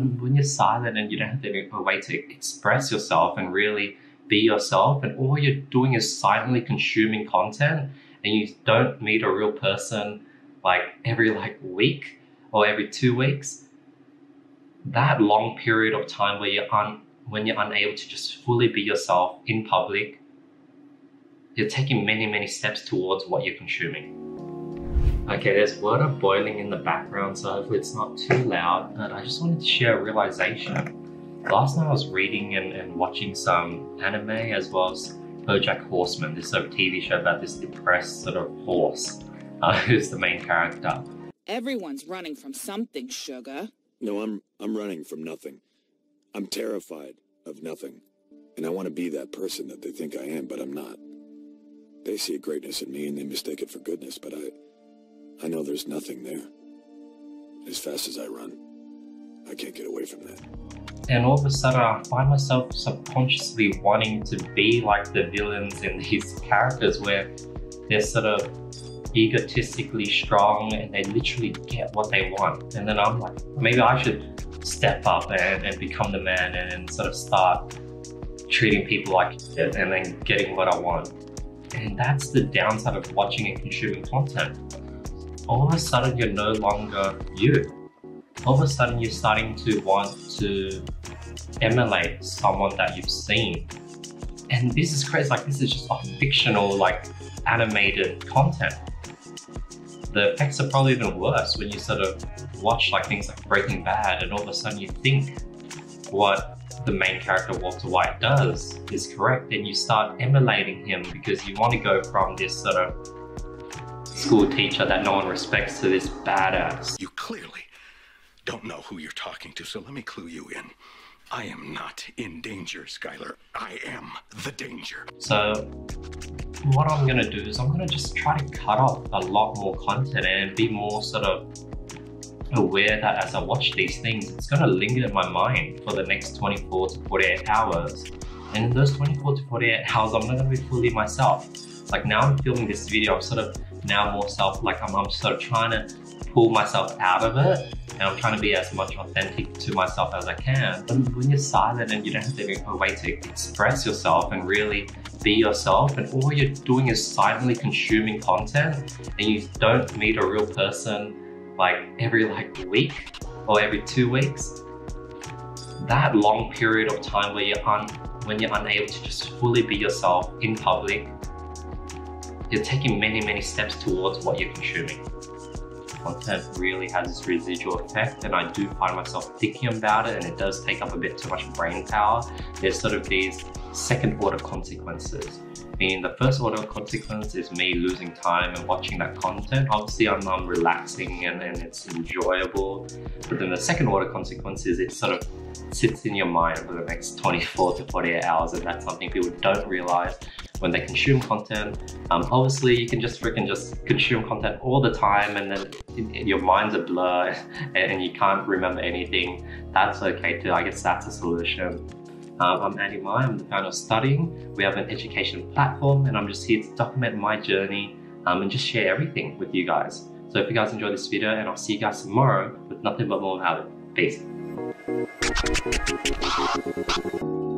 when, when you're silent and you don't have a way to express yourself and really be yourself, and all you're doing is silently consuming content, and you don't meet a real person like every like week or every two weeks, that long period of time where you're un, when you're unable to just fully be yourself in public, you're taking many, many steps towards what you're consuming. Okay, there's water boiling in the background, so hopefully it's not too loud. But I just wanted to share a realization. Last night I was reading and, and watching some anime as well as BoJack Horseman, this sort of TV show about this depressed sort of horse uh, who's the main character. Everyone's running from something, sugar. No, I'm I'm running from nothing. I'm terrified of nothing. And I want to be that person that they think I am, but I'm not. They see a greatness in me and they mistake it for goodness, but I I know there's nothing there. As fast as I run, I can't get away from that. And all of a sudden, I find myself subconsciously wanting to be like the villains in these characters where they're sort of egotistically strong and they literally get what they want. And then I'm like, maybe I should step up and, and become the man and sort of start treating people like it and then getting what I want. And that's the downside of watching and consuming content. All of a sudden, you're no longer you. All of a sudden, you're starting to want to emulate someone that you've seen. And this is crazy, like this is just a fictional, like animated content the effects are probably even worse when you sort of watch like things like Breaking Bad and all of a sudden you think what the main character Walter White does is correct and you start emulating him because you want to go from this sort of school teacher that no one respects to this badass. You clearly don't know who you're talking to, so let me clue you in. I am not in danger, Skyler. I am the danger. So what I'm gonna do is I'm gonna just try to cut off a lot more content and be more sort of aware that as I watch these things, it's gonna linger in my mind for the next 24 to 48 hours. And in those 24 to 48 hours, I'm not gonna be fully myself. Like now I'm filming this video, I'm sort of now more self, like I'm, I'm sort of trying to pull myself out of it and I'm trying to be as much authentic to myself as I can. But when you're silent and you don't have a way to express yourself and really be yourself and all you're doing is silently consuming content and you don't meet a real person like every like week or every two weeks, that long period of time where you're un when you're unable to just fully be yourself in public, you're taking many, many steps towards what you're consuming content really has this residual effect and I do find myself thinking about it and it does take up a bit too much brain power. There's sort of these second order consequences. Meaning the first order consequence is me losing time and watching that content. Obviously I'm, I'm relaxing and, and it's enjoyable. But then the second order consequence is it sort of sits in your mind for the next 24 to 48 hours and that's something people don't realize when they consume content. Um, obviously, you can just freaking just consume content all the time and then your mind's a blur and you can't remember anything. That's okay too. I guess that's a solution. Um, I'm Andy Mai, I'm the founder of Studying. We have an education platform and I'm just here to document my journey um, and just share everything with you guys. So if you guys enjoyed this video and I'll see you guys tomorrow with nothing but more value. Peace. Thank you.